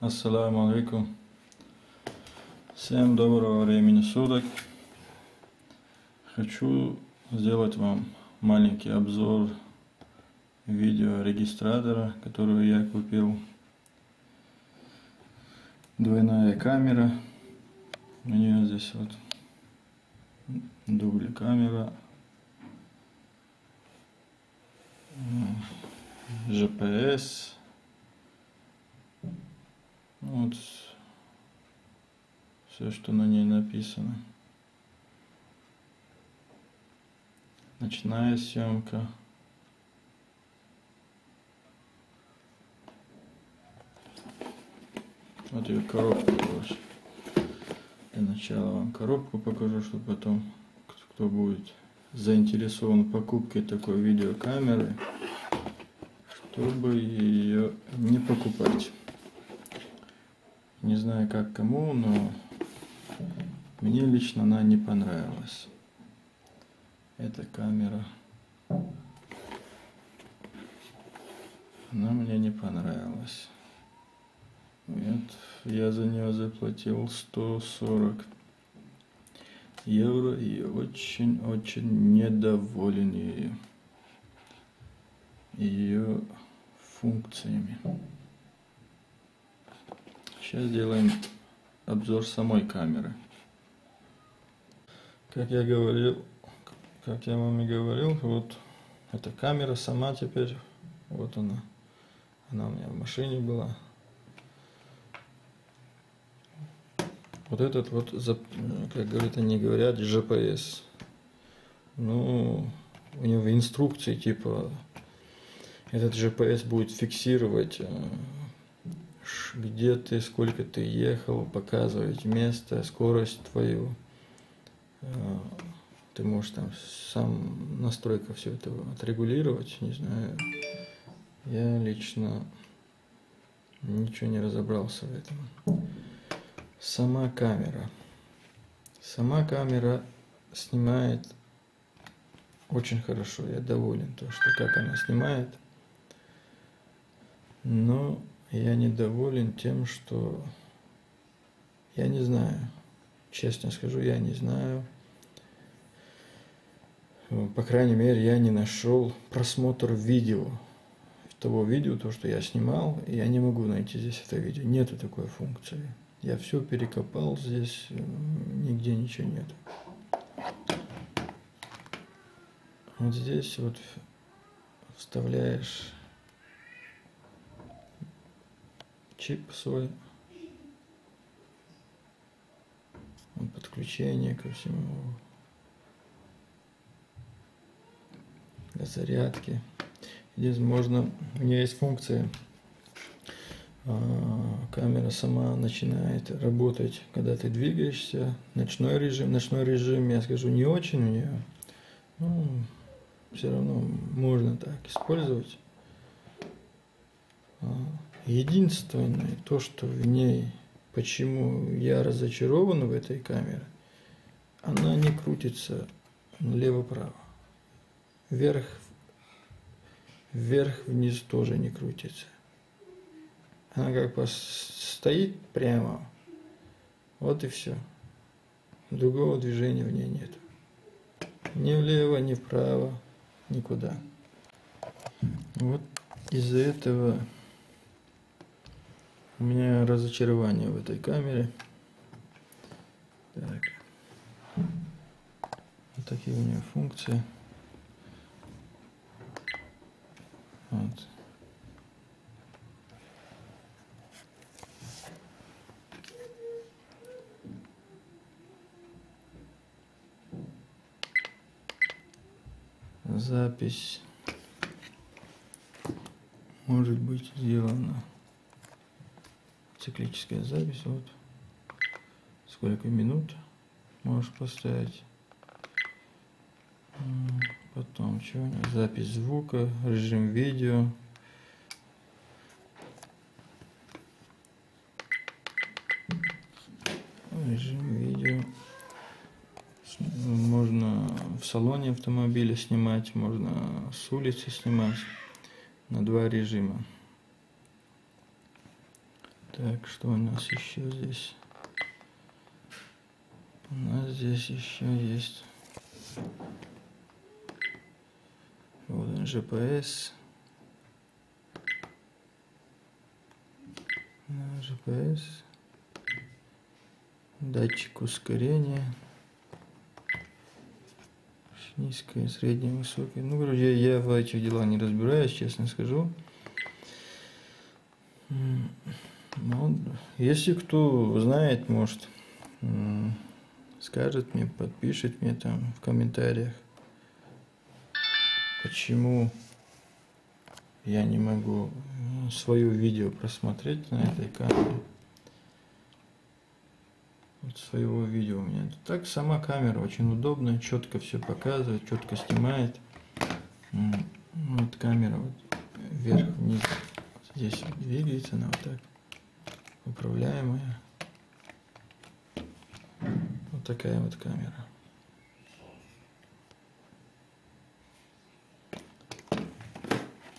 Ассаламу алейкум. Всем доброго времени суток. Хочу сделать вам маленький обзор видеорегистратора, которую я купил. Двойная камера. У нее здесь вот дубли камера. GPS вот все, что на ней написано. Ночная съемка. Вот ее коробку тоже. Для начала вам коробку покажу, чтобы потом, кто будет заинтересован покупкой такой видеокамеры, чтобы ее не покупать. Не знаю как кому, но мне лично она не понравилась. Эта камера. Она мне не понравилась. Нет, я за нее заплатил 140 евро и очень-очень недоволен ею. Ее функциями. Сейчас сделаем обзор самой камеры. Как я говорил, как я вам и говорил, вот эта камера сама теперь, вот она, она у меня в машине была. Вот этот вот, как говорят, они говорят, GPS. Ну, у него инструкции типа этот GPS будет фиксировать э, где ты, сколько ты ехал, показывать место, скорость твою. Э, ты можешь там сам настройка все это отрегулировать, не знаю. Я лично ничего не разобрался в этом. Сама камера. Сама камера снимает очень хорошо. Я доволен, то, что как она снимает. Но я недоволен тем, что я не знаю, честно скажу, я не знаю. По крайней мере, я не нашел просмотр видео. Того видео, то, что я снимал, я не могу найти здесь это видео. Нету такой функции. Я все перекопал, здесь нигде ничего нет. Вот здесь вот вставляешь чип свой, подключение ко всему, для зарядки. Здесь можно, у нее есть функция, а, камера сама начинает работать, когда ты двигаешься, ночной режим, ночной режим, я скажу, не очень у нее, ну, все равно можно так использовать. Единственное, то, что в ней, почему я разочарован в этой камере, она не крутится налево-право. Вверх, вверх-вниз тоже не крутится. Она как бы стоит прямо. Вот и все. Другого движения в ней нет. Ни влево, ни вправо, никуда. Вот из-за этого у меня разочарование в этой камере. Так. Вот такие у нее функции. Вот. Запись может быть сделана циклическая запись. Вот сколько минут можешь поставить. Потом что? Запись звука, режим видео. Режим видео. Можно в салоне автомобиля снимать, можно с улицы снимать на два режима. Так, что у нас еще здесь? У нас здесь еще есть вот он GPS. GPS. Датчик ускорения. Низкое, среднее, высокое. Ну, вроде я в этих делах не разбираюсь, честно скажу. Ну, если кто знает, может, скажет мне, подпишет мне там в комментариях, почему я не могу свое видео просмотреть на этой камере. Вот своего видео у меня. Так сама камера очень удобная, четко все показывает, четко снимает. Вот камера вот вверх-вниз. Здесь двигается она вот так. Управляемая. Вот такая вот камера.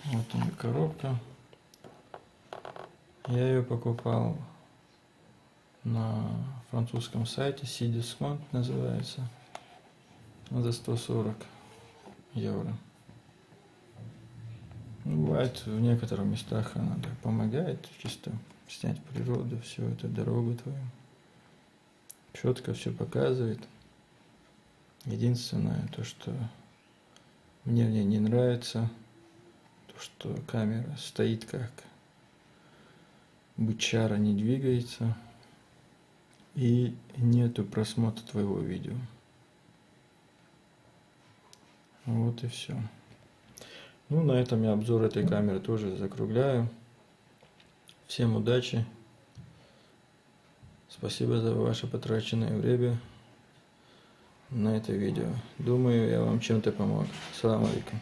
Вот она коробка. Я ее покупал на французском сайте Cdiscount называется за 140 евро. Ну, бывает в некоторых местах она так помогает чисто снять природу, всю эту дорогу твою. Четко все показывает. Единственное, то, что мне в ней не нравится, то, что камера стоит как бычара не двигается и нету просмотра твоего видео. Вот и все. Ну, на этом я обзор этой камеры тоже закругляю. Всем удачи. Спасибо за ваше потраченное время на это видео. Думаю, я вам чем-то помог. Салам алейкум.